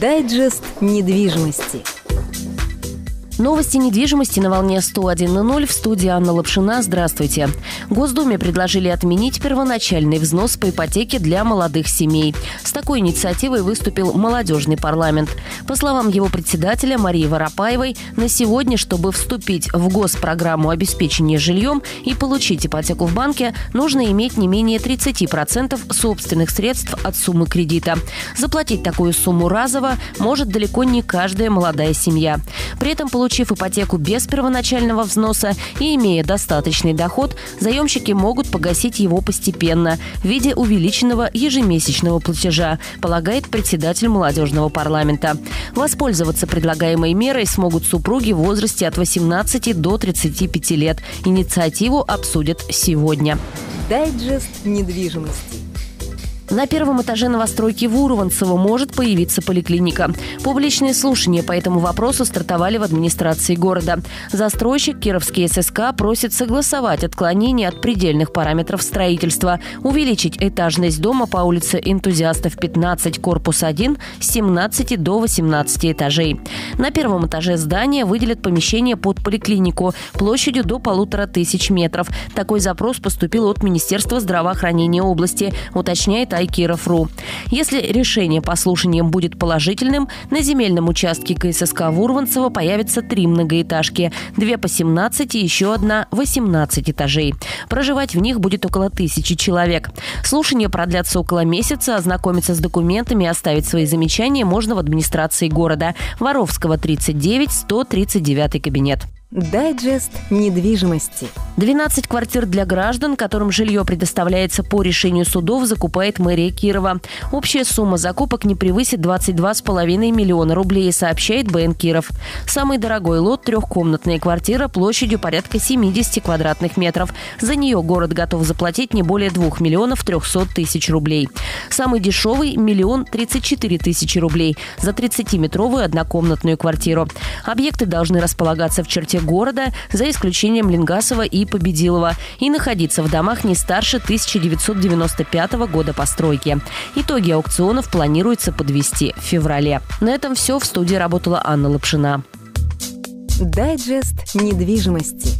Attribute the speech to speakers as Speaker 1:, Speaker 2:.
Speaker 1: Дайджест недвижимости. Новости недвижимости на волне 101.0 в студии Анна Лапшина. Здравствуйте. Госдуме предложили отменить первоначальный взнос по ипотеке для молодых семей. С такой инициативой выступил молодежный парламент. По словам его председателя Марии Воропаевой, на сегодня, чтобы вступить в госпрограмму обеспечения жильем и получить ипотеку в банке, нужно иметь не менее 30% собственных средств от суммы кредита. Заплатить такую сумму разово может далеко не каждая молодая семья. При этом получить Получив ипотеку без первоначального взноса и имея достаточный доход, заемщики могут погасить его постепенно в виде увеличенного ежемесячного платежа, полагает председатель молодежного парламента. Воспользоваться предлагаемой мерой смогут супруги в возрасте от 18 до 35 лет. Инициативу обсудят сегодня. Дайджест недвижимости. На первом этаже новостройки в Урованцево может появиться поликлиника. Публичные слушания по этому вопросу стартовали в администрации города. Застройщик Кировский ССК просит согласовать отклонение от предельных параметров строительства, увеличить этажность дома по улице Энтузиастов 15, корпус 1 с 17 до 18 этажей. На первом этаже здания выделят помещение под поликлинику площадью до полутора тысяч метров. Такой запрос поступил от Министерства здравоохранения области, уточняет Айкиров.ру. Если решение по слушаниям будет положительным, на земельном участке КССК Вурванцева появятся три многоэтажки. Две по 17 и еще одна 18 этажей. Проживать в них будет около тысячи человек. Слушания продлятся около месяца. Ознакомиться с документами и оставить свои замечания можно в администрации города. Воровского 39, 139 кабинет. Дайджест недвижимости. 12 квартир для граждан, которым жилье предоставляется по решению судов, закупает мэрия Кирова. Общая сумма закупок не превысит 22,5 миллиона рублей, сообщает БН Киров. Самый дорогой лот – трехкомнатная квартира площадью порядка 70 квадратных метров. За нее город готов заплатить не более 2 миллионов 300 тысяч рублей. Самый дешевый – миллион 34 тысячи рублей за 30-метровую однокомнатную квартиру. Объекты должны располагаться в черте города, за исключением Ленгасова и Победилова, и находиться в домах не старше 1995 года постройки. Итоги аукционов планируется подвести в феврале. На этом все. В студии работала Анна Лапшина. Дайджест недвижимости.